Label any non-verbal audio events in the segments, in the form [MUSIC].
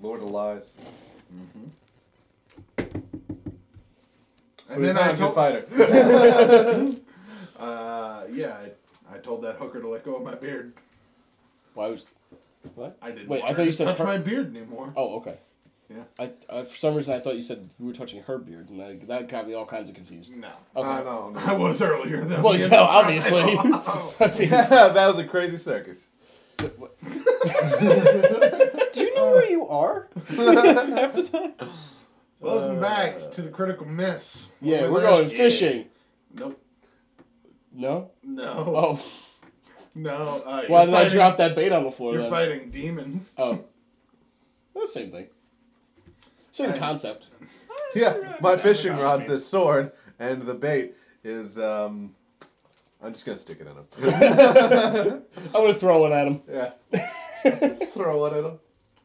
Lord of Lies. So And he's then I not a good told, fighter. [LAUGHS] [LAUGHS] uh, yeah, I, I told that hooker to let go of my beard. Why was? what? I didn't Wait, I thought you said touch her- my beard anymore. Oh, okay. Yeah. I, I for some reason I thought you said you were touching her beard, and that, that got me all kinds of confused. No, Okay. I know. [LAUGHS] I was earlier. Though. Well, You know, obviously. I mean, yeah, that was a crazy circus. Do you know where you are? Half the time. Welcome Uh, back to the critical miss. yeah, we we're left- going fishing. Nope. No. No. Oh, [LAUGHS] No. Uh, why you're did I drop that bait on the floor You're then? fighting demons. Oh, the same thing. Same Hey. concept. Yeah, my fishing rod, the sword, and the bait is. um I'm just gonna stick it in him. [LAUGHS] I'm gonna throw one at him. yeah. [LAUGHS] Throw it at him.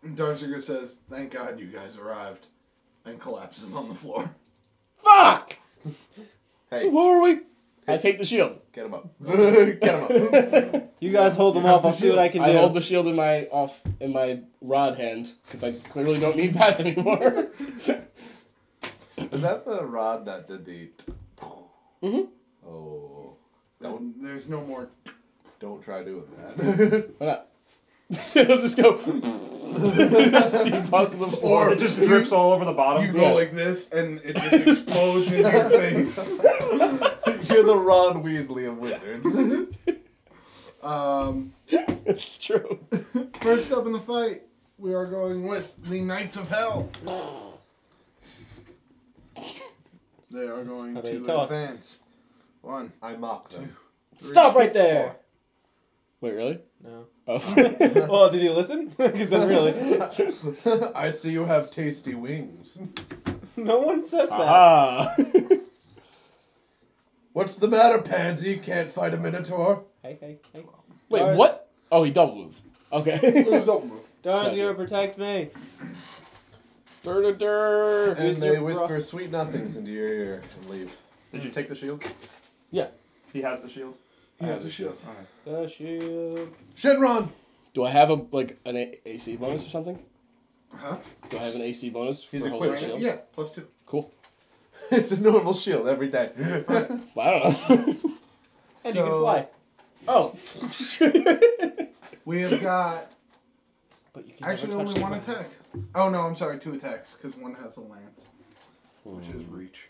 And says, "Thank God you guys arrived," and collapses on the floor. Fuck. So Hey, who are we? I take the shield. get him up. [LAUGHS] get him up. [LAUGHS] You guys hold them You off. the I'll see what I can do. I hold the shield in my off in my rod hand because I clearly don't need that [LAUGHS] anymore. Is that the rod that did the? Mhm. Oh, Don't, there's no more. don't try doing that. Why not? [LAUGHS] It'll just go. [LAUGHS] seep onto the floor. Or It just drips all over the bottom. You go Yeah. like this, and it just explodes in your face. [LAUGHS] You're the Ron Weasley of wizards. Um, it's true. first up in the fight, we are going with the Knights of Hell. They are going to talk. advance. One. I mock them. three, Stop right there. Wait, really? No. Oh. well, [LAUGHS] [LAUGHS] did you listen? [LAUGHS] Because then really, I see you have tasty wings. no one says that. ah. What's the matter, Pansy? Can't fight a Minotaur? Hey, hey, hey. Wait, Darth- what? Oh, he double moved. Okay. Please don't move. Darn's Gotcha. gonna protect me. Dur, dur, dur. And Use they whisper bra- sweet nothings into your ear and leave. Did you take the shield? Yeah. He has the shield. He has a shield. The shield. Shenron! Do I have a like an a- AC bonus or something? Huh? Do I have an AC bonus for He's holding a equipped. shield? Yeah, plus two. Cool. [LAUGHS] it's a normal shield every day. [LAUGHS] Well, I don't know. [LAUGHS] And so you can fly. Oh. we have got But you can actually never touch only the one ground. attack. Oh no, I'm sorry, two attacks because one has a lance, which is hmm. reach.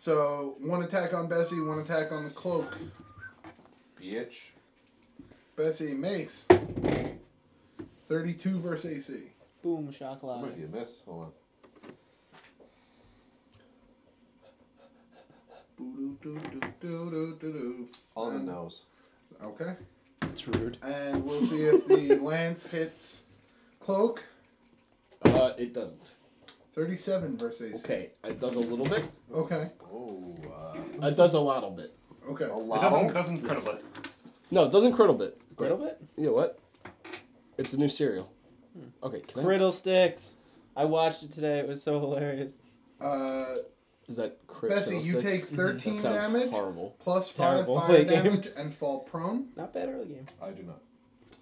So one attack on Bessie, one attack on the cloak. Bitch. Bessie Mace. Thirty-two versus AC. Boom, shot's loud. Might be a miss. Hold on. On the nose. Okay. It's rude. And we'll see if the [LAUGHS] lance hits cloak. Uh, it doesn't. Thirty-seven versus AC. Okay, it does a little bit. Okay. Oh, uh, It does a lot of bit. Okay. a It lot. doesn't doesn't critical it. No, it doesn't curdle bit. Griddle bit? You know what? It's a new cereal. Okay, can I, Griddle sticks. I watched it today. It was so hilarious. Uh, is that crit Bessie, fiddle you sticks? take thirteen That sounds damage horrible. plus five Terrible. fire [LAUGHS] Late game. damage and fall prone. Not bad early game. I do not.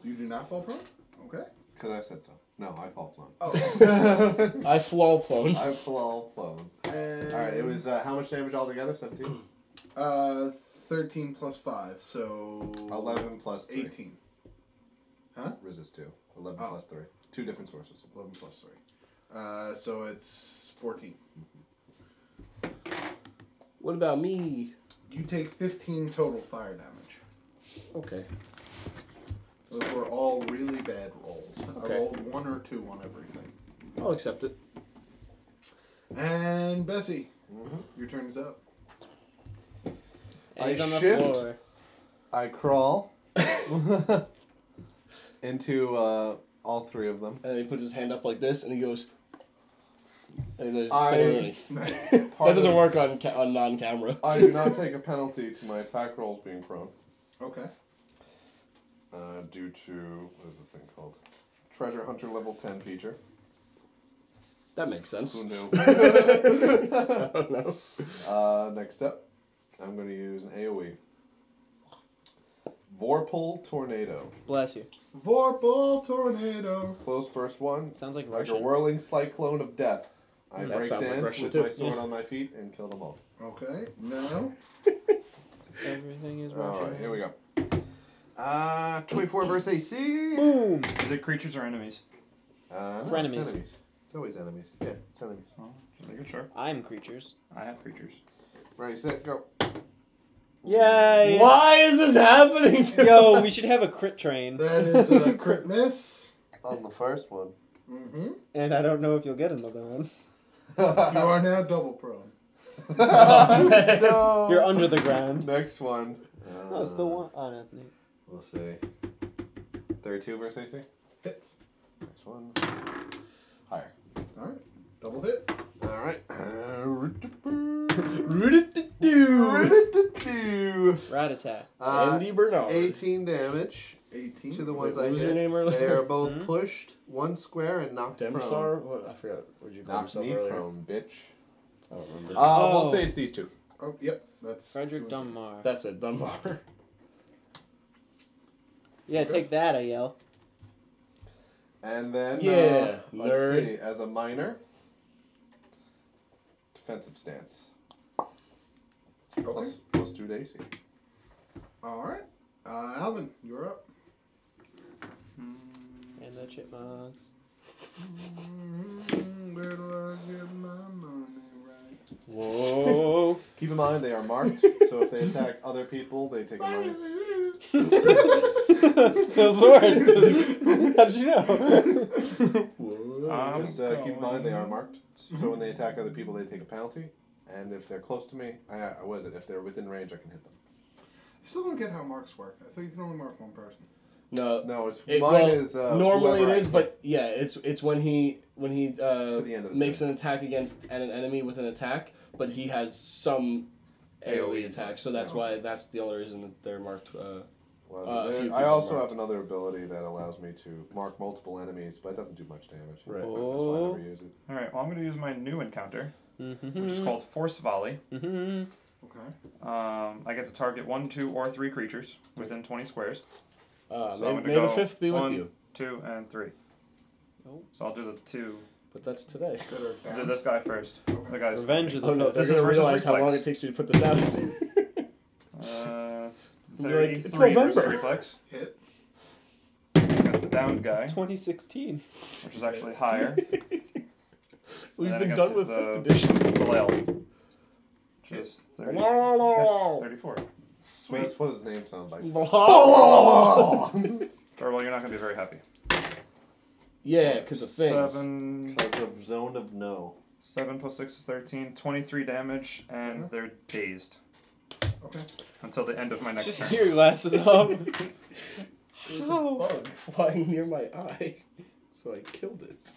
You do not fall prone. Okay. Because I said so. No, I fall flown. Oh. [LAUGHS] I flaw clone. I fall flown. and Alright, it was uh, how much damage altogether? 17? uh thirteen plus five, so 11 plus 3. Eighteen. Huh? Resist 2. 11 Oh. plus 3. Two different sources. Eleven plus three. Uh, so it's fourteen. What about me? You take fifteen total fire damage. Okay. Those were all really bad rolls. I rolled one or two on everything. I'll accept it. And Bessie, Mhm. your turn is up. And I he's on the shift. floor. I crawl [LAUGHS] into uh, all three of them. And then he puts his hand up like this, and he goes. And there's I- spinning. [LAUGHS] [LAUGHS] That Part doesn't of- work on ca- on non-camera. I do not take a penalty to my attack rolls being prone Okay. Uh, due to, what is this thing called? Treasure Hunter level 10 feature. That makes sense. Who knew? [LAUGHS] [LAUGHS] I don't know. uh, next up, I'm going to use an AoE. Vorpal Tornado. Bless you. Vorpal tornado. Close burst one. Sounds like Like a whirling cyclone of death. I That break sounds like dance with too. my sword on my feet and kill them all. Okay. No. [LAUGHS] Everything is Russian. Alright, here we go. Uh, 24 versus AC. Boom. Is it creatures or enemies? Uh, no, For it's enemies. enemies. It's always enemies. Yeah, it's enemies. Well, just making sure. I'm creatures. I have creatures. Ready, set, go. Yay! Why is this happening to Yo, us? we should have a crit train. That is a [LAUGHS] crit miss. On the first one. Mm-hmm. And I don't know if you'll get another one. [LAUGHS] You are now double prone. [LAUGHS] no. You're under the ground. Next one. Uh, Oh, it's still one. Oh, no, it's an eight. We'll see. 32 versus AC. Hits. Next one. Higher. All right. Double hit. Alright. [LAUGHS] Rat attack. Uh, Andy Bernard. 18 damage 18. to the ones what I was hit. your name earlier? They are both Mhm. pushed, one square, and knocked prone. Demsar? What? I forgot. What did you call Knocked yourself me earlier? prone, bitch. I don't remember. Uh, we'll Oh. say it's these two. Oh, yep. That's Frederick two Dunmar. That's it, Dunbar. [LAUGHS] Yeah, Okay. take that, I yell. And then, Yeah, uh, let's see, as a minor, defensive stance. Okay. Plus, plus two to AC. All right. Uh, Alvin, you're up. And the chipmunks. Mm, Where do I get my money right? Whoa. Keep in mind they are marked, so if they attack other people, they take a minus. Still [LAUGHS] swords. How did you know? Whoa. Just uh, keep in mind they are marked, so when they attack other people, they take a penalty. And if they're close to me, I, I was it. If they're within range, I can hit them. I still don't get how marks work. I thought you can only mark one person. No. No, it's It, mine well, is uh, normally it is, I is, hit. but yeah, it's it's when he when he uh, the end of the makes turn. an attack against an, an enemy with an attack, but he has some AOE attack, so that's Oh. why that's the only reason that they're marked. Uh, Was uh, a it? I also marked. have another ability that allows me to mark multiple enemies, but it doesn't do much damage. Right. Oh. never use it. All right. Well, I'm going to use my new encounter, Mm-hmm. which is called Force Volley. Mm-hmm. Okay. Um, I get to target one, two, or three creatures within 20 squares. Uh, So may may the fifth be with one- you, Two and three. Oh. So I'll do the two. but that's today. I'll do this guy first. Okay. The guy's Revenge of the Oh no, they're This is gonna realize how long it takes me to put this out. [LAUGHS] Uh, [LAUGHS] You're like, it's November. reflex Hit. against the downed guy, 2016. which is actually higher. [LAUGHS] We've been done with the- fifth edition. Balel, which is 30, yeah, 34. Sweet. That's what his name sounds like. Thurwell, you're not going to be very happy. yeah, because of things. Seven, Because of zone of no. 7 plus 6 is 13. 23 damage, and Mhm. they're dazed Okay. until the end of my next Just turn. your glasses up. [LAUGHS] There's a bug [LAUGHS] flying near my eye, so I killed it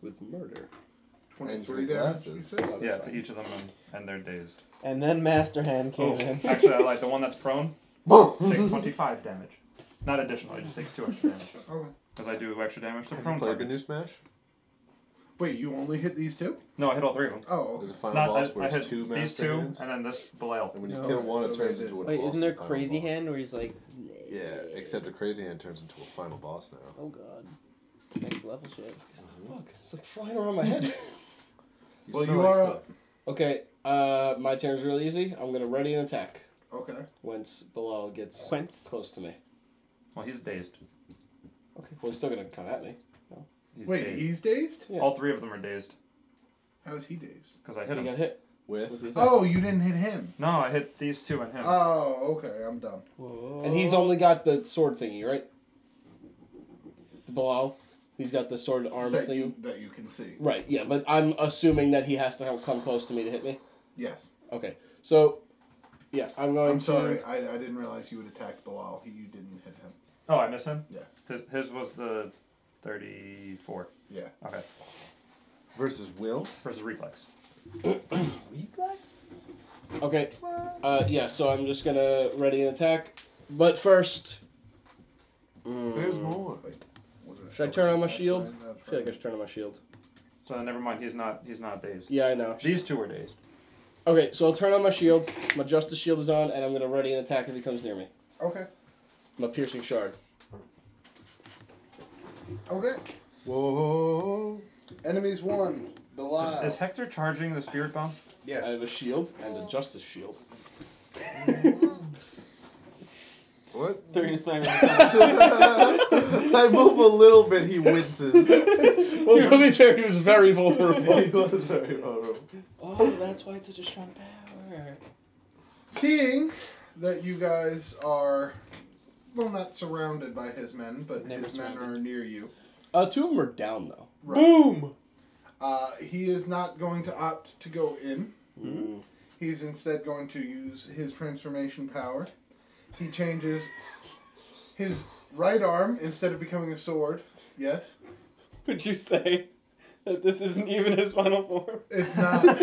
with murder. 23 And damage, glasses. Yeah, to each of them, and, and they're dazed. And then Master Hand came Oh, in. actually, I like the one that's prone. [LAUGHS] takes 25 damage. Not additional, it just takes 2 extra damage. [LAUGHS] Okay. Because I do extra damage to Have you prone played the targets. new Smash? Wait, you only hit these two? No, I hit all three of them. Oh, There's a okay. final Not, boss I, where I it's hit two these master two, hands. and then this Belial. And when you No, kill one, so it they turns did. into an Wait, isn't there awesome Crazy final boss. Hand where he's like, Yeah, except the crazy hand turns into a final boss now. oh god, next level shit. Look, it's like flying around my head. [LAUGHS] Well, smell you like are foot. Uh, okay, uh, my turn's real easy. I'm gonna ready an attack Okay. once Bilal gets Quince. close to me. Well, he's dazed. Okay, well he's still gonna come at me. He's Wait, dazed. he's dazed? Yeah. All three of them are dazed. How is he dazed? Because I He hit him. got hit With with the attack. Oh, you didn't hit him. No, I hit these two and him. Oh, okay. I'm done. Whoa. And he's only got the sword thingy, right? The Bilal. He's got the sword arm That thingy. you, that you can see. Right, yeah, but I'm assuming that he has to come close to me to hit me. Yes. Okay, so, yeah, I'm going I'm to. sorry. I, I didn't realize you would attack Bilal. He, you didn't hit him. Oh, I missed him? Yeah. His, his was the 34. Yeah. Okay. versus Will. Versus reflex. [COUGHS] Reflex? Okay, uh, yeah, so I'm just gonna ready an attack. But first. There's Mm, more. Was Should I turn on my shield? I feel like I should turn on my shield. So never mind, he's not he's not dazed. Yeah, I know. These two are dazed. Okay, so I'll turn on my shield. My justice shield is on, and I'm gonna ready an attack if he comes near me. Okay. My piercing shard. Okay. Whoa. Enemies one. Belial. Is Hector charging the spirit bomb? Yes. I yes. have a shield and a oh. justice shield. [LAUGHS] What? They're gonna smack me. in the face. I move a little bit, he winces. Well, to be fair, he was very vulnerable. [LAUGHS] he was very vulnerable. oh, that's why it's such a strong power. Seeing that you guys are, well, not surrounded by his men, but Never his men are near you. Uh, two of them are down though. Right. Boom. Uh, he is not going to opt to go in. Mm. He's instead going to use his transformation power. He changes his right arm instead of becoming a sword. Yes, Would you say that this isn't even his final form? it's not. [LAUGHS]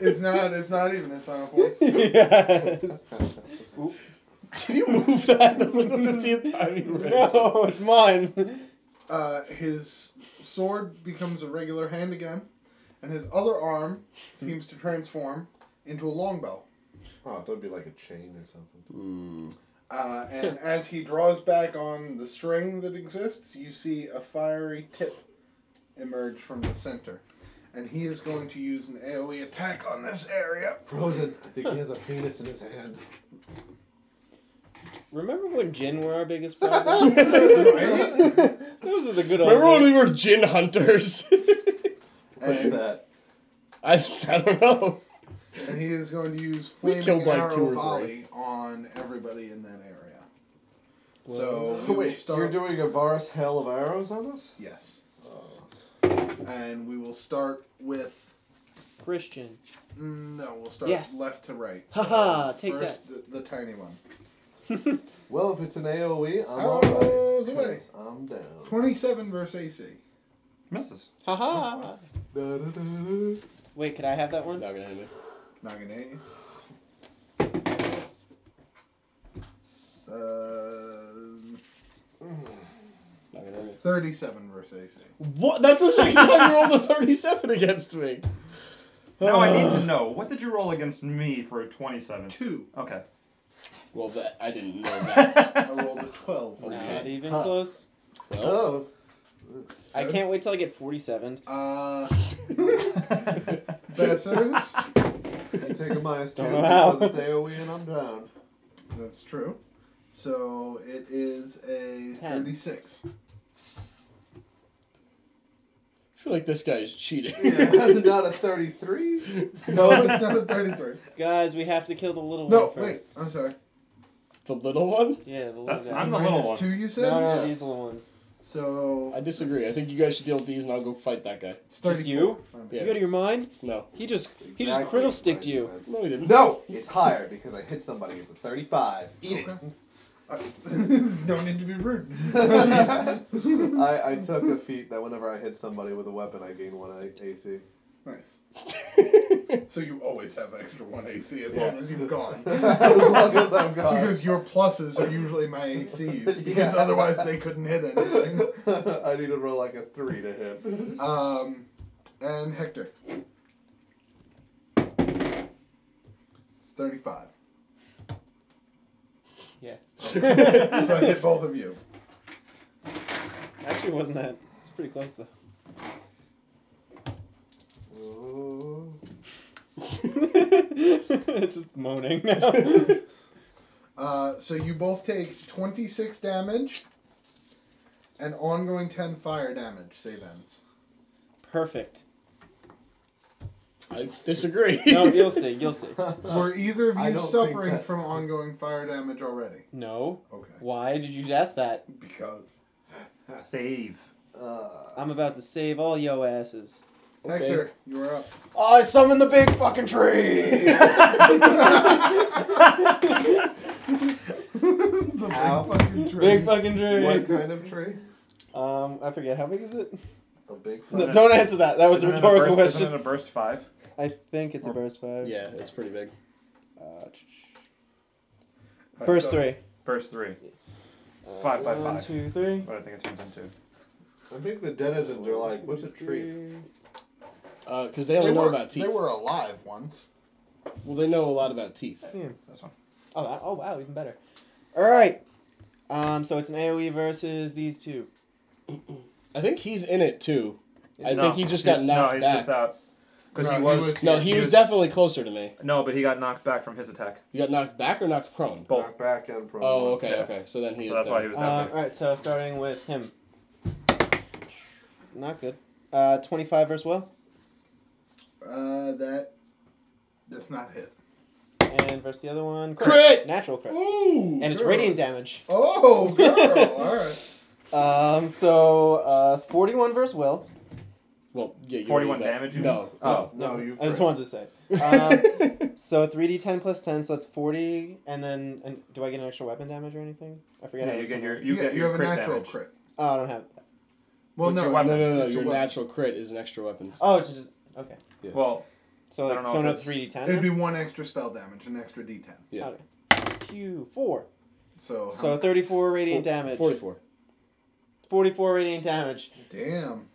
it's not. It's not even his final form. yes. Did you move that? That's like the fifteenth time you read it. No, it's mine. Uh, his sword becomes a regular hand again, and his other arm seems to transform into a longbow. Oh, I thought it'd be like a chain or something. Mm. Uh, and [LAUGHS] as he draws back on the string that exists, you see a fiery tip emerge from the center. And he is going to use an AoE attack on this area. Frozen. I think he has a penis in his hand. Remember when Jin were our biggest [LAUGHS] problem? Right? Those are the good old Remember when we were gin hunters? What's that? I I don't know. And he is going to use We flaming killed, like, arrow two or volley on everybody in that area. So we Oh, will wait, you're start. doing a Varus Hell of Arrows on us? yes, Oh. and we will start with. Christian. No, we'll start Yes. left to right. Haha, take first the, the tiny one. [LAUGHS] Well, if it's an AoE, I'm Arrows alright. away. 'cause I'm down. Twenty-seven versus AC. Misses. Haha. Da-da-da-da. Wait, could I have that one? Not gonna hit me. Not gonna hit uh, Not gonna hit me. 37 versus AC. What? That's the second time you rolled a thirty-seven against me. Now I need Uh, to know what did you roll against me for a twenty-seven? Two. Okay. Well, that I didn't know [LAUGHS] that. I rolled a 12. Not even Huh. close. Well, Oh. I can't wait till I get 47. Uh, [LAUGHS] Bessos. [LAUGHS] You take a [LAUGHS] minus two Don't because it's AoE and I'm down. That's true. So it is a Ten. 36. I feel like this guy is cheating. Yeah, [LAUGHS] [LAUGHS] not a 33. No, it's not a 33. Guys, we have to kill the little No, one wait. first. I'm sorry. The little one? Yeah, the little That's- guy. I'm the little Minus one. two, you said? No, no, Yes. these little ones. So I disagree. I think you guys should deal with these, and I'll go fight that guy. it's 34. you? Yeah. You out of your mind? No, He just he just Exactly. criddle sticked you. no, he didn't. No, it's higher because I hit somebody. It's a 35. Eat Okay. Uh, [LAUGHS] there's no need to be rude. it. [LAUGHS] I, I took a feat that whenever I hit somebody with a weapon, I gain one A- AC. nice. [LAUGHS] So you always have extra 1 AC as Yeah. long as you've gone. [LAUGHS] as long as I'm gone. Because your pluses are usually my ACs, because [LAUGHS] Yeah. otherwise they couldn't hit anything. [LAUGHS] I need to roll like a 3 to hit. Um, and Hector. It's 35. Yeah. So I hit both of you. Actually, it wasn't that. It's pretty close though. Oh. [LAUGHS] just moaning now. [LAUGHS] Uh, so you both take 26 damage and ongoing 10 fire damage, save ends. Perfect. I disagree. No, you'll [LAUGHS] see. You'll see. Were either of I you don't think suffering that's- from ongoing fire damage already? No. Okay. Why did you ask that? Because. Save. Uh, I'm about to save all yo asses. Okay. Hector, you are up. Oh, I summoned the big fucking tree. the big Ow. fucking tree. Big fucking tree. what kind of tree? Um, I forget how big is it. A big No, Isn't it- don't answer that. That was Isn't a it rhetorical burst, question. Isn't it a burst five? I think it's a burst five. yeah, it's pretty big. Uh, burst so- three. Burst three. Uh, Five by one, five. two, three. What I think it turns into. I think the denizens are like, what's a tree? Uh, because they only know were, about teeth. They were alive once. Well, they know a lot about teeth. Yeah. This one. Oh, that, oh wow, even better. All right. Um, so it's an AOE versus these two. I think he's in it too. I No, think he just got he's- knocked No, he's back. just out. Because No, he he was. was- No, he, he was, was- definitely closer to me. No, but he got knocked back from his attack. You got knocked back or knocked prone? Both. Knock back and pro. Oh, okay, Yeah. okay. So then he So is that's why he was Uh, down all there. right. So starting with him. Not good. Uh, twenty-five versus Will, Uh, that does not hit. and versus the other one. Crit! Natural crit. Ooh, And it's girl. radiant damage. Oh, [LAUGHS] girl! All right. Um, so uh, forty-one versus Will. Well, yeah, you 41 damage, you No. mean? Oh. No, you. I just wanted to say. [LAUGHS] Um, so three d ten plus ten, so that's forty, and then and do I get an extra weapon damage or anything? I forget. Yeah, how you get your works. you yeah, get you your have a natural damage. crit. Oh, I don't have. That. Well, What's no, No, no, no, no. It's Your natural crit is an extra weapon. Oh, it's just okay. Well, So I like don't know so if another it's- three d ten. It'd be one extra spell damage, an extra D10. Yeah. Okay. Q four. So, So thirty-four radiant Four- damage. 44. Forty-four radiant damage. damn.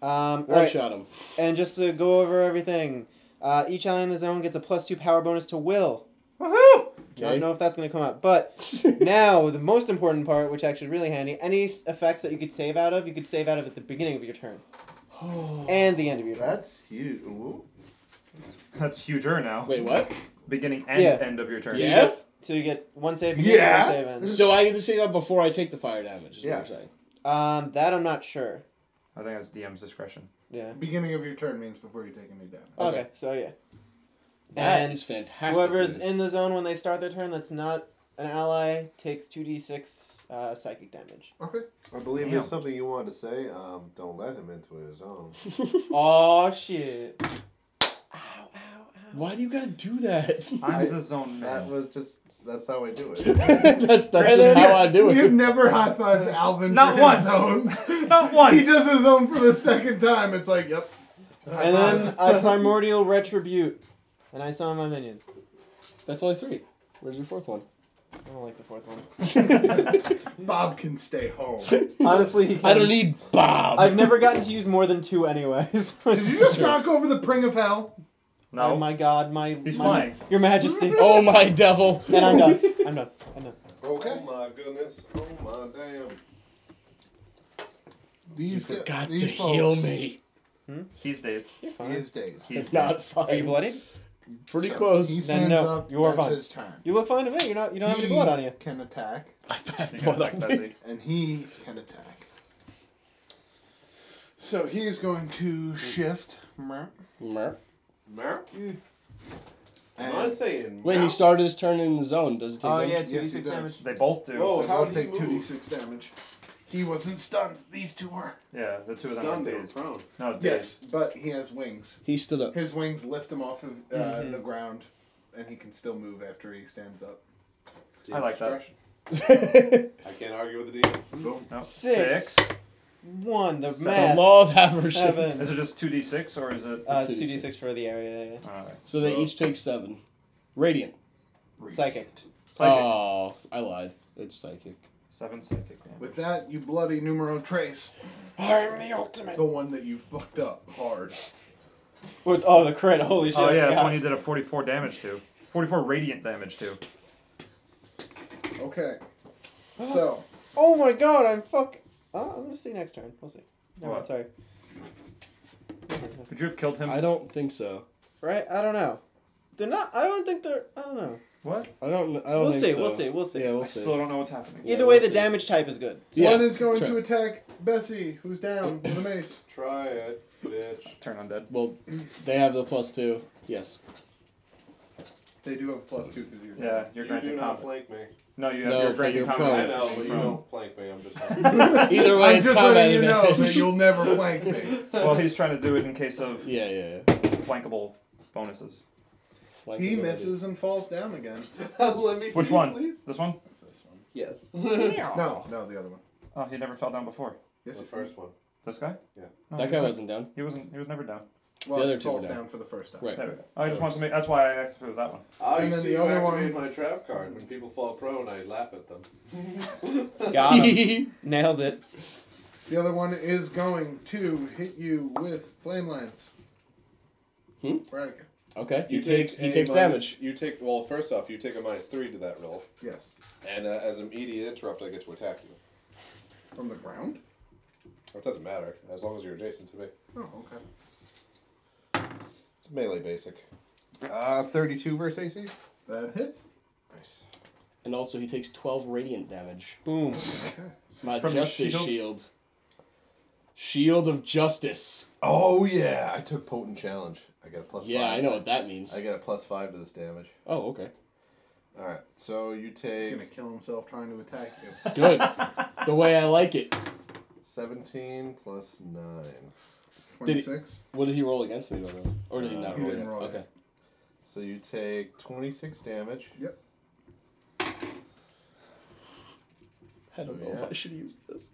Um, One alright, shot him. and just to go over everything, uh, each ally in the zone gets a plus two power bonus to will. woohoo! I don't know if that's going to come up, but [LAUGHS] now the most important part, which actually really handy, any effects that you could save out of, you could save out of at the beginning of your turn [GASPS] and the end of your turn. That's huge. Ooh. That's huger now. Wait, what? Beginning and Yeah. end of your turn. Yeah? So you get one save beginning, Yeah. one save end. So I get to say that before I take the fire damage. Is Yes. what I'm saying. Um, that I'm not sure. I think that's DM's discretion. Yeah. Beginning of your turn means before you take any damage. Okay. Okay. So yeah. That And is fantastic. Whoever's news. in the zone when they start their turn that's not an ally takes two d six uh, psychic damage. Okay. I believe Damn. there's something you wanted to say. Um, don't let him into his own. [LAUGHS] Oh shit! Ow! Ow! Ow! Why do you gotta do that? I'm I- the zone That was just. That's how I do it. [LAUGHS] that's that's And just how I do it. You've never high fived Alvin Not for his once. own. [LAUGHS] Not once. He does his own for the second time. It's like, yep. High And then five. I primordial retribute, and I summon my minion. That's only three. Where's your fourth one? I don't like the fourth one. [LAUGHS] Bob can stay home. Honestly, he can. I don't need Bob. I've never gotten to use more than two, anyways. [LAUGHS] Did you just knock over the Pring of Hell? no. Oh my god, my. He's my, flying. Your Majesty. [LAUGHS] oh my devil. and I'm done. I'm done. I'm done. Okay. Oh my goodness. Oh my damn. You These gu- forgot to these heal folks, me. Hmm? He's dazed. You're He is dazed. He's It's not dazed. fine. Are you bloody? Pretty So, close. He Then stands no, up. you are that's fine. his turn. You look fine to me. You're not. You don't have any He blood on you. Can attack, [LAUGHS] I have You blood on me. And he can attack. So he's going to shift. Mer. Mer? I'm And not saying. Wait, he started his turn in the zone. Does it take Oh damage? yeah, two d Yes, he six damage. They both do. Whoa. they how both take two d six damage. He wasn't stunned. These two were. Yeah, the two of them Stunned are or dazed. prone. No, dazed. Yes, but he has wings. He stood up. His wings lift him off of uh, Mhm. the ground, and he can still move after he stands up. I like that. [LAUGHS] I can't argue with the DM. Boom. No. Six. Six. One. The Seven. the math. law of averages. Seven. Is it just 2d6 or is it. Uh, it's Two two D d six. six for the area. Yeah. Alright. So they each take seven. Radiant. yeah. Psychic. Psychic. Oh, I lied. It's psychic. Seven psychic damage. With that, you bloody numero trace. I'm the ultimate. The one that you fucked up hard. With oh the crit. Holy oh, shit. Oh, yeah, that's yeah. when you did a 44 damage to. 44 radiant damage to. Okay. Uh, so, Oh my god, I'm fuck. Oh, I'm gonna see next turn. We'll see. No, What? sorry. Could you have killed him? I don't think so. Right? I don't know. They're not. I don't think they're. I don't know. What? I don't. I don't We'll see. so. We'll see. We'll see. Yeah, we'll I see. still don't know what's happening. Either Yeah, way, we'll the see. damage type is good. Yeah, one is going sure. to attack Bessie, who's down with a mace. Try it, bitch. Turn undead. Well, they have the plus two. Yes. They do have a plus two because you're Yeah, you're You granting do not combat. flank me. No, you have, No, you're but granting you're combat. prone. I know, but you Prone. don't flank me. I'm just. [LAUGHS] Either way, I'm it's just combat letting you know that you'll never [LAUGHS] flank me. Well, he's trying to do it in case of Yeah, yeah, yeah. flankable bonuses. Like He misses and falls down again. [LAUGHS] Let me Which see, one? please. This one? It's this one. Yes. [LAUGHS] No, no, the other one. Oh, he never fell down before. Yes, the first one. This guy? Yeah. No, That guy was- wasn't down. He wasn't. He was never down. Well, The other it two were falls down. down for the first time. Right. There we go. I just wanted to make. That's why I asked if it was that one. Oh, And you then see, the you other activate one- my trap card. When people fall prone, I laugh at them. [LAUGHS] Got him. Nailed it. The other one is going to hit you with Flame Lance. Hmm? Radica. Okay. He You takes he takes minus- damage. You take well. First off, you take a minus three to that roll, Yes. and uh, as an immediate interrupt, I get to attack you. From the ground? It doesn't matter as long as you're adjacent to me. Oh, okay. It's melee basic. Uh, thirty-two versus AC. That hits. Nice. And also he takes twelve radiant damage. Boom. My From your justice shield? shield. Shield of justice. Oh yeah, I took potent challenge. I got a plus. Yeah, five. I know what that means. I got a plus five to this damage. Oh, okay. All right, so you take. He's take gonna kill himself trying to attack you. [LAUGHS] Good. the way I like it. seventeen plus nine. Did he- Twenty-six. What did he roll against me, by the way? Or did he Uh, not he roll? didn't it? roll it. Okay. So you take twenty-six damage. Yep. I don't So, know yeah. if I should use this.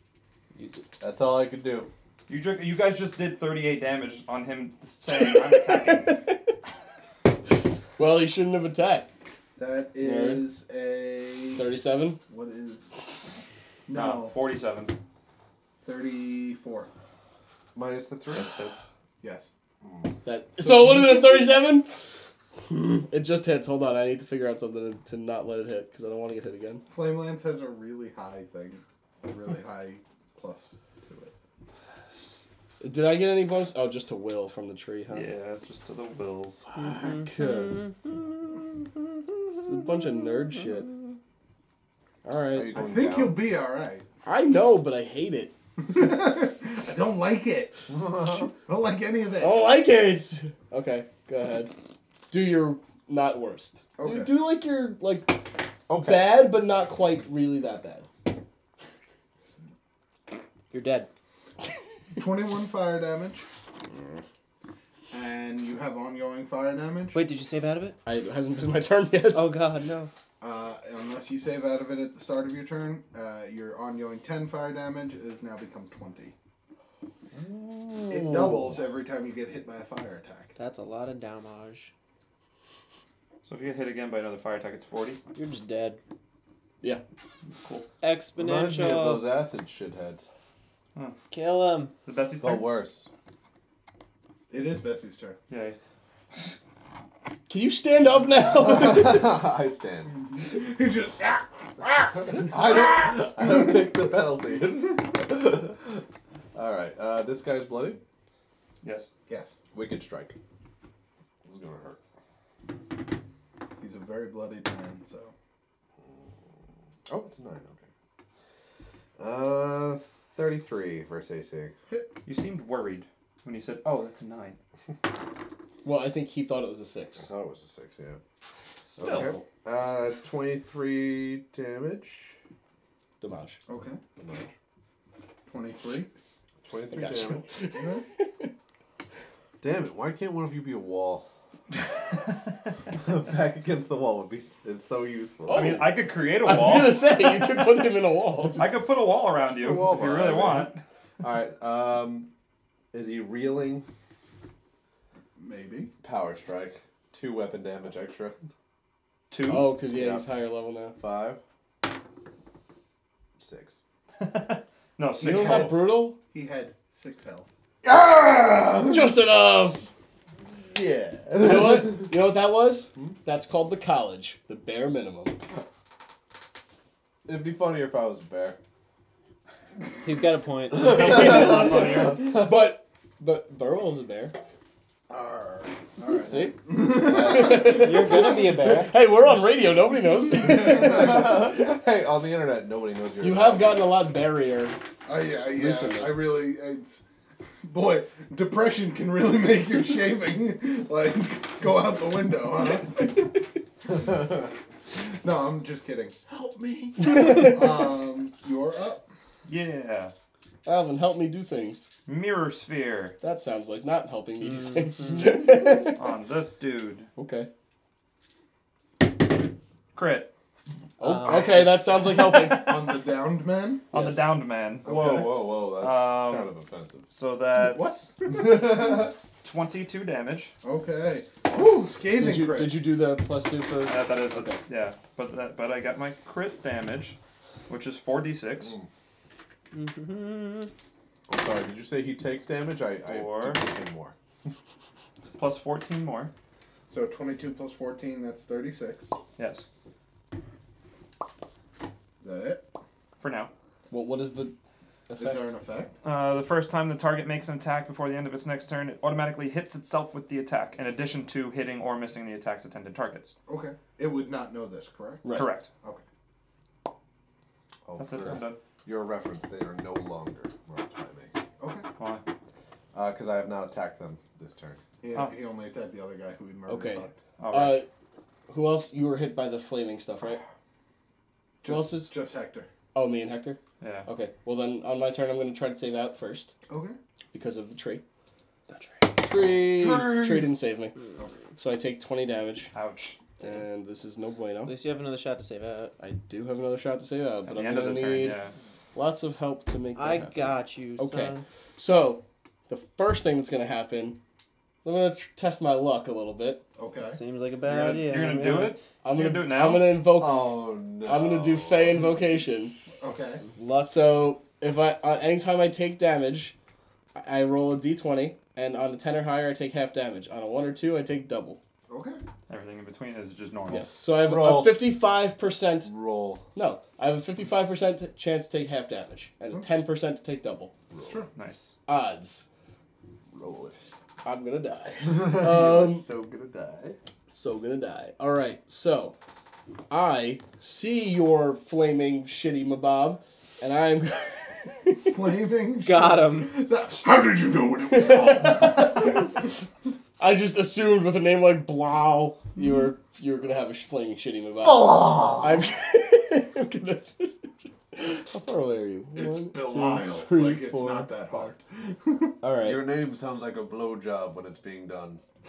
Use it. That's all I could do. You ju- you guys just did 38 damage on him saying I'm attacking. [LAUGHS] Well, he shouldn't have attacked. That is a. Thirty-seven. What is. [LAUGHS] no, No. 47. 34. Minus the three. Just hits. Yes. That. So what is it? Thirty-seven. [LAUGHS] it just hits. Hold on, I need to figure out something to, to not let it hit because I don't want to get hit again. Flame Lance has a really high thing. A really high plus to it. Did I get any bonus? Oh, just to will from the tree, huh? Yeah, just to the wills. Ah, good. It's a bunch of nerd shit. All Are right. you I think down? you'll be alright. I know, but I hate it. [LAUGHS] I don't like it. [LAUGHS] I don't like any of it. I don't like it. Okay, go ahead. Do your not worst. Do, do like your like Okay. bad, but not quite really that bad. You're dead. 21 fire damage. And you have ongoing fire damage. Wait, did you save out of it? I, it hasn't been my turn yet. Oh God, no. Uh, unless you save out of it at the start of your turn, uh, your ongoing 10 fire damage has now become 20. It doubles every time you get hit by a fire attack. That's a lot of damage. So if you get hit again by another fire attack, it's 40. You're just dead. Yeah. Cool. Reminds me of those Exponential. acid shitheads. Kill him. The Bessie's The turn? worst. It is Bessie's turn. Yeah. [LAUGHS] Can you stand up now? [LAUGHS] I stand. He just. Ah, [LAUGHS] I don't. I don't take the penalty. All right. Uh, this guy's bloody. Yes. yes, Wicked strike. This is gonna hurt. he's a very bloody man, so. Oh, it's a nine. Okay. Uh, thirty-three versus AC. You seemed worried when you said, oh, that's a 9. [LAUGHS] well, I think he thought it was a I six. I thought it was a six. Yeah. Still. Okay. Uh, it's twenty-three damage. Damage. Okay. Damage. 23. Twenty-three I got you. damage. [LAUGHS] Damn it! Why can't one of you be a wall? [LAUGHS] Back against the wall would be is so useful. I mean, I could create a [LAUGHS] I was wall. gonna say you could put him in a wall. [LAUGHS] I could put a wall around you A wall if you really me. want. All right. Um, is he reeling? Maybe. Power strike. Two weapon damage extra. Two. Oh, because yeah, Yeah. he's higher level now. Five. Six. No, You six know total. brutal? He had 6 health. Just enough. Yeah. You know what? [LAUGHS] You know what that was? Hmm? That's called the college, the bare minimum. It'd be funnier if I was a bear. He's got a point. [LAUGHS] It's a lot funnier. But but Burwell's a bear. Arr. Alright. See? You're gonna be a bear. Hey, we're on radio. Nobody knows. [LAUGHS] hey, on the internet, nobody knows you're. you a have bear. gotten a lot barrier. I, yeah, yeah. Recently. I really. It's. [LAUGHS] Boy, depression can really make your shaving, like, go out the window, huh? [LAUGHS] no, I'm just kidding. Help me. [LAUGHS] um, you're up. Yeah. Alvin, help me do things. Mirror sphere That sounds like not helping me do things. on this dude. okay. Crit Um, okay, [LAUGHS] that sounds like helping. On the downed man. on Yes. the downed man. Whoa, Okay. whoa, whoa! That's Um, kind of offensive. So that's What? [LAUGHS] 22 damage. Okay. Woo, scathing Did you, crit. did you do the plus two for? Uh, that is the Okay. yeah, but that but I got my crit damage, which is 4d6. I'm sorry. Did you say he takes damage? I I Four. give him more. plus 14 more. So 22 plus 14, that's 36. Yes. That it? For now. Well, what is the Is there an effect? Uh, the first time the target makes an attack before the end of its next turn, it automatically hits itself with the attack, in addition to hitting or missing the attack's intended targets. Okay. It would not know this, correct? Right. Correct. Okay. Oh, That's it. for I'm done. Your reference, they are no longer marked by me. Okay. Why? Because I have not attacked them this turn. He, Oh. he only attacked the other guy who he murdered. Okay. fucked. Oh, right. Uh, who else? You were hit by the flaming stuff, right? [SIGHS] [LAUGHS] Who else is- just Hector. Oh, me and Hector. yeah. Okay. Well, then on my turn, I'm going to try to save out first Okay. because of the tree. The Tree. Tree. Tree didn't save me, Okay. so I take 20 damage, Ouch. and this is no At bueno. least you have another shot to save out. I do have another shot to save out, At but the I'm end of going the to turn, need yeah. lots of help to make that I happen. got you, Okay. son. So, the first thing that's going to happen, I'm going to tr- test my luck a little bit. Okay. Seems like a You're bad gonna, idea. you're gonna to be do it? I'm You gonna, gonna do it now? I'm gonna invoke. Oh no! I'm gonna do Fey invocation. Okay. Luck. So if I uh, anytime I take damage, I I roll a d20, and on a ten or higher, I take half damage. On a one or two, I take double. Okay. Everything in between is just normal. Yes. So I have Roll. a fifty-five percent. Roll. No, I have a fifty-five percent chance to take half damage, and a ten percent to take double. Sure. Nice. Odds. Roll it. I'm gonna die. [LAUGHS] Um, so gonna die. So gonna die. All right. So I see your flaming shitty mabob, and I'm. [LAUGHS] Flaming. Got him. How did you know what it was called? [LAUGHS] I just assumed with a name like Blau, you were you were gonna have a flaming shitty mabob. I'm, I'm gonna. [LAUGHS] How far away are you? it's One, two, Belial. three, like it's four. not that hard. [LAUGHS] All right. Your name sounds like a blowjob when it's being done. [LAUGHS]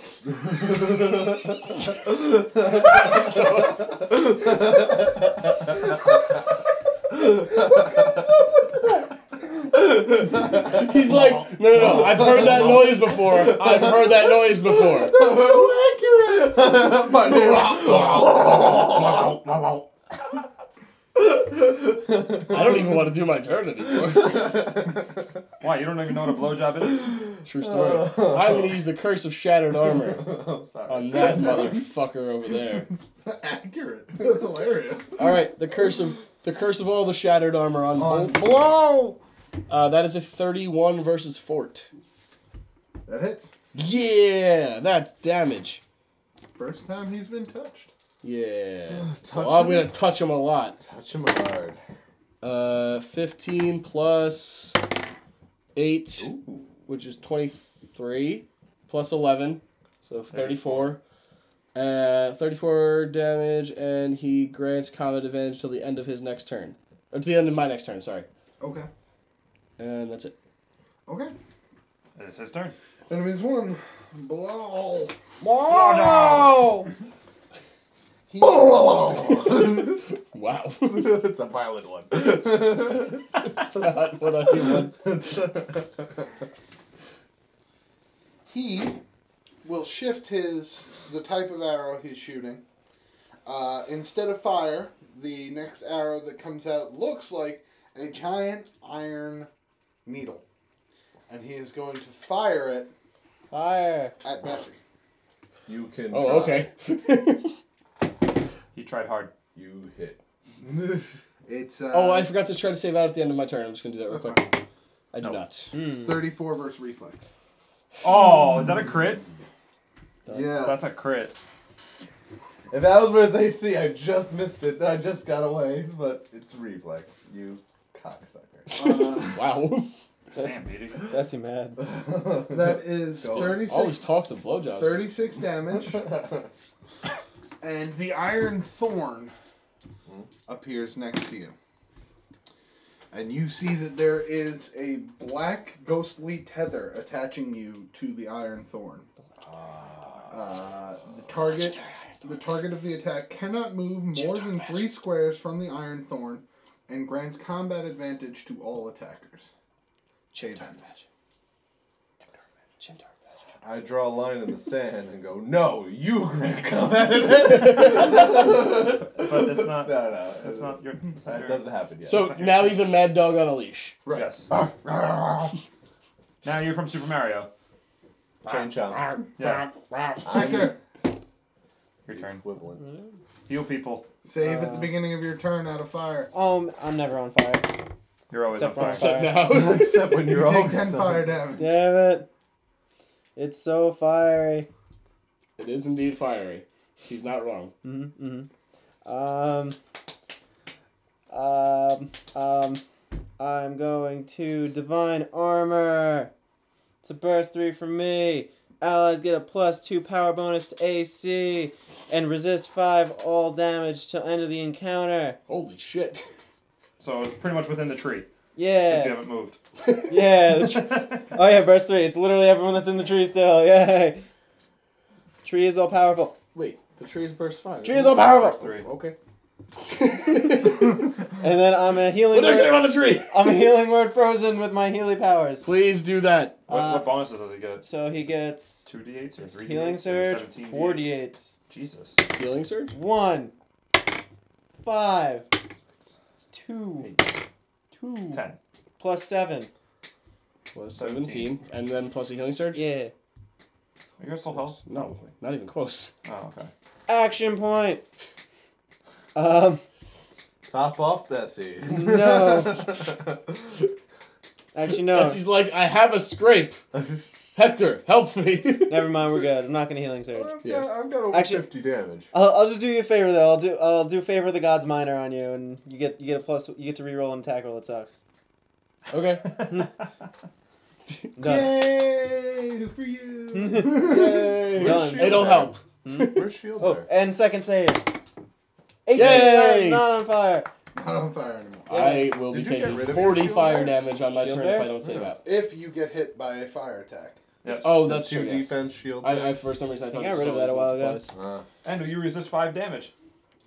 He's like, no, no, no. I've heard that noise before. I've heard that noise before. That's so accurate. My name. I don't even want to do my turn anymore. [LAUGHS] Why? You don't even know what a blowjob is? True story. I'm gonna use the curse of shattered armor [LAUGHS] I'm sorry. on that motherfucker over there. [LAUGHS] Accurate. That's hilarious. All right, the curse of the curse of all the shattered armor on On- blow. Uh, that is a 31 versus fort. That hits. Yeah, that's damage. First time he's been touched. Yeah. [SIGHS] Touch Well, I'm gonna touch him a lot. Touch him hard. Uh, 15 plus 8, Ooh. which is 23, plus 11, so 34. Uh, 34 damage, and he grants combat advantage till the end of his next turn. Or to the end of my next turn, sorry. Okay. And that's it. Okay. It's his turn. Enemies one. Blow. Wow! He, [LAUGHS] Wow. [LAUGHS] it's a violent one. That's [LAUGHS] not what I want. he will shift his the type of arrow he's shooting. Uh, instead of fire, the next arrow that comes out looks like a giant iron needle, and he is going to fire it Fire. at Bessie. You can. Oh, try. okay. He tried hard. You hit. [LAUGHS] It's uh, oh, I forgot to try to save out at the end of my turn. I'm just gonna do that real quick. fine. I do No. not. It's thirty-four versus reflex. Oh, is that a crit? Yeah. That's a crit. If that was versus AC, I just missed it. I just got away, but it's reflex. You cocksucker. [LAUGHS] Uh, Wow. [LAUGHS] That's, Damn, Petey. That's you mad. that is Go. thirty-six always talks of blowjobs. 36 damage. And the iron thorn appears next to you. And you see that there is a black ghostly tether attaching you to the iron thorn. Uh, the target the target of the attack cannot move more than three squares from the iron thorn and grants combat advantage to all attackers. Save ends. I draw a line in the sand and go, no, you grant combat. But it's not. [LAUGHS] no, no. That's not your. That's not That your doesn't happen yet. So now he's a mad dog on a leash. Right. Yes. [LAUGHS] Now you're from Super Mario. Chain chomp. Yeah. Hector, Your turn. Equivalent. Heal people. Save at the Uh, beginning of your turn out of fire. Um, I'm never on fire. You're always Except on for fire. Except now. [LAUGHS] Except when You you're all take 10 fire damage. Damn it! It's so fiery. it is indeed fiery. He's not wrong. Mm-hmm. Um. Um. Um. I'm going to divine armor. It's a burst three for me. Allies get a plus two power bonus to AC and resist five all damage till end of the encounter. Holy shit. [LAUGHS] So it's pretty much within the tree since you Yeah, haven't moved. [LAUGHS] yeah. tr- [LAUGHS] oh yeah, burst three. It's literally everyone that's in the tree still. [LAUGHS] Yay! Tree is all powerful. Wait, the tree is burst fire. Tree is all powerful. Verse Three. Okay. And then I'm a healing. What did I say word, about the tree? I'm a healing word frozen with my healing powers. Please do that. What, Uh, what bonuses does he get? So he gets Two d8s or three healing d8s or surge, four d8s? d8s. Jesus. Healing surge? One, five, two, Eight, two, ten. plus seven. Plus 17. 17. And then plus a healing surge? Yeah. Are you at full health? No, not even close. Oh, okay. Action point. [LAUGHS] Um. Top off, Bessie. No. [LAUGHS] Actually, no. Yes, he's like, I have a scrape. [LAUGHS] Hector, help me. [LAUGHS] Never mind. We're good. I'm not gonna healing surge. I've, Yeah. got, I've got over Actually- 50 damage. I'll, I'll just do you a favor though. I'll do I'll do favor of the gods minor on you, and you get you get a plus. You get to reroll an attack roll. It sucks. okay. Done. [LAUGHS] [LAUGHS] Yay for you! Yay. Done. It'll help. Hmm? Where's shield Oh, there? and second save. 18. Yay! Not on fire. Not on fire anymore. I will Did be taking rid of your 40 fire bear? damage on my Shield turn if? I don't save out. If you get hit by a fire attack. Yes. Oh, that's two true. yes. defense shield. I, I, for some reason, I I thought got rid of that a while ago. multiplies. Uh, And you resist five damage.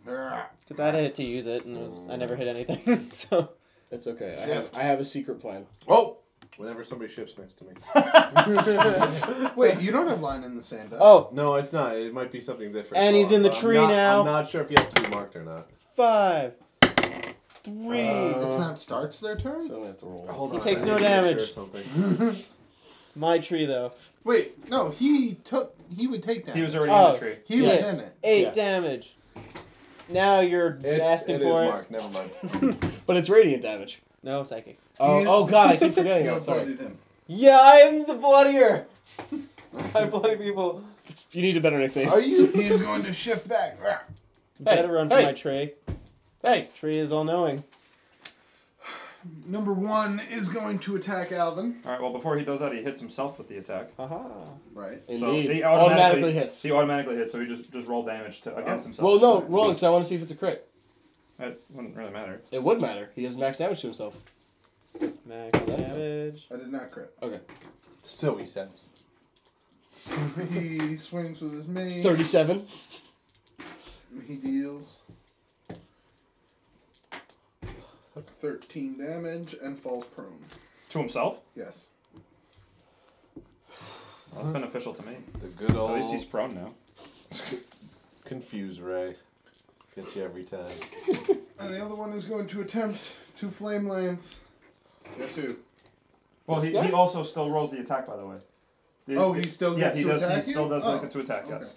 Because I had to use it, and it was I never hit anything. [LAUGHS] so It's okay. I have, Shift. I have a secret plan. oh! Whenever somebody shifts next to me. [LAUGHS] Wait, you don't have line in the sand. huh? oh No, it's not. It might be something different. And he's in the I'm tree not- now. I'm not sure if he has to be marked or not. five, three. Uh, it's not starts their turn. So I'm gonna have to roll. Hold He on, takes I no need to make damage. sure something. [LAUGHS] My tree though. Wait, no, he took. He would take that. He was already Oh. in the oh, tree. He Yes. was in it. Eight Yeah. damage. Now you're It's, asking it is for it. marked. Never mind. [LAUGHS] But it's radiant damage. No psychic. Oh, He- oh god, I keep [LAUGHS] forgetting You that. Sorry. blooded him. Yeah, I am the bloodier. [LAUGHS] I bloody people. It's- You need a better nickname. Are you? He's going to shift back. Rah. Better run for hey. my tree. Hey, Tree is all knowing. Number one is going to attack Alvin. All right. Well, before he does that, he hits himself with the attack. Haha. Right. So indeed. he automatically, automatically, hits. He automatically hits, so he just just roll damage to against oh. himself. Well, no, roll it because I want to see if it's a crit. It wouldn't really matter. It would matter. He has max damage to himself. Max damage. I did not crit. Okay. So he says. he swings with his mace. 37. and He deals 13 damage and falls prone. To himself. Yes. That's beneficial to me. The good old At least he's prone now. [LAUGHS] confuse Ray. Gets you every time. And the other one is going to attempt to flame lance. Guess who? Well, he, he also still rolls the attack, by the way. The- Oh, he still yeah, gets he to does. attack he still does Oh, like it to attack. Yes. okay.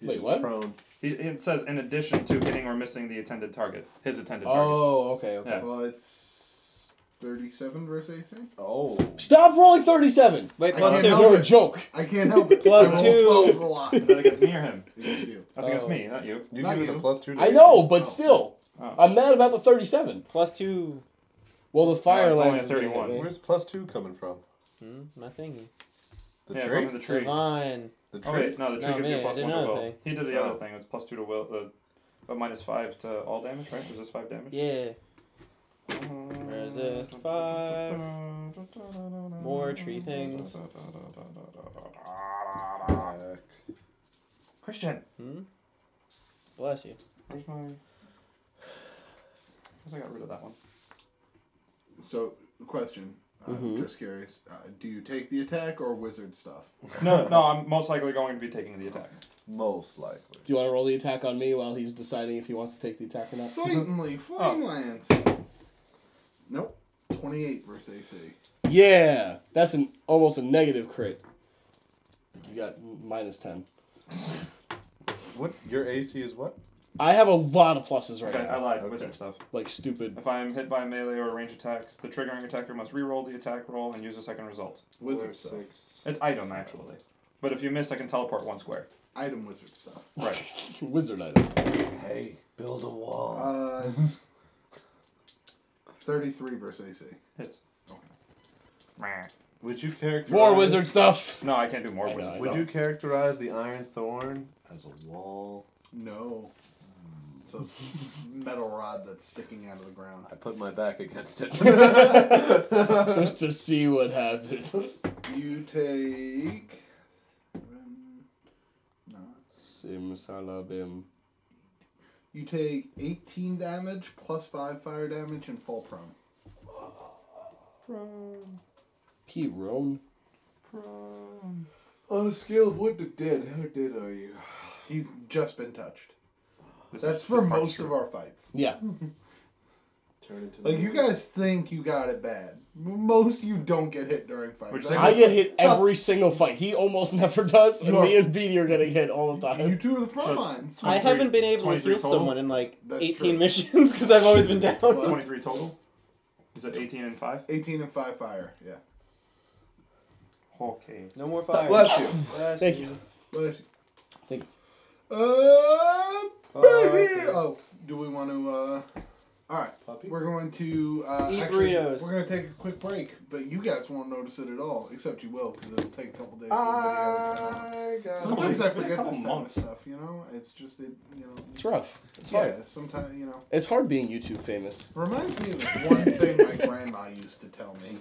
He's Wait, what? Prone. He, it says in addition to hitting or missing the intended target, his intended target. Oh, okay, okay. Yeah. Well, it's 37 versus AC. Oh. Stop rolling 37. Wait, I plus can't two. help You're a it. joke. I can't help it. [LAUGHS] Plus I roll two. 12s a lot. Is that against me or him? Against you. That's against Oh. me, not you. You Not give it you. a plus two. to I AC? know, but Oh. still. Oh. I'm mad about the 37. Plus two. Well, the fire it's only lance a is gonna 31. me. Where's plus two coming from? Hmm, my thingy. The yeah, tree. from the tree. Divine. The tree. Oh wait, no, the tree No, gives me, you a I plus did one to will. thing. He did the Oh. other thing. It's plus two to will. Uh, but minus five to all damage, right? Resist five damage. Yeah. Resist [LAUGHS] five. More tree things. Christian, Hmm. Bless you. where's my? Guess I got rid of that one. So, question. I'm Mhm. just curious. Uh, do you take the attack or wizard stuff? [LAUGHS] No, no, I'm most likely going to be taking the attack. Most likely. Do you want to roll the attack on me while he's deciding if he wants to take the attack or not? Certainly. [LAUGHS] Flame lance. Nope. 28 versus AC. Yeah, that's an almost a negative crit. You got minus 10. What your AC is what? I have a lot of pluses right Okay, I now. lied. Okay. Wizard stuff. Like stupid. If I am hit by a melee or a range attack, the triggering attacker must re-roll the attack roll and use a second result. Wizard stuff. It's item actually, but if you miss, I can teleport one square. Item wizard stuff. Right. [LAUGHS] Wizard item. Hey, build a wall. Uh, it's [LAUGHS] 33 versus AC. Hits. Okay. would you characterize More wizard stuff. No, I can't do more I know, wizard I Would you characterize the Iron Thorn as a wall? No. It's a metal rod that's sticking out of the ground. I put my back against it. [LAUGHS] Just to see what happens. You take. Um, no. Simsalabim. You take 18 damage plus 5 fire damage and fall prone. Prone. P. Rome. On a scale of one to dead, how dead are you? He's just been touched. This That's is- for this most true. of our fights. Yeah. [LAUGHS] Turn into Like, you guys think you got it bad. Most of you don't get hit during fights. Which I I get hit every single fight. He almost [LAUGHS] never does, and No. me and Beatty are getting hit all the time. You two are the front So lines. I haven't been able to 23 heal total? someone in like That's 18 true. missions [LAUGHS] because I've always been down. What? 23 total? Is it 18 and 5? 18 and 5 fire, yeah. Okay. No more fire. Bless you. Bless Thank you. But, Thank Uh, Oh, oh, do we want to, uh... Alright, Puppy? we're going to, uh, Eat actually, burritos. we're going to take a quick break, but you guys won't notice it at all, except you will, because it'll take a couple days for the to come out. I got Sometimes I It's been a forget couple this type months. of stuff, you know? It's just, it, you know... It's rough. It's yeah, hard. sometimes, you know... It's hard being YouTube famous. Reminds me of one thing my [LAUGHS] grandma used to tell me.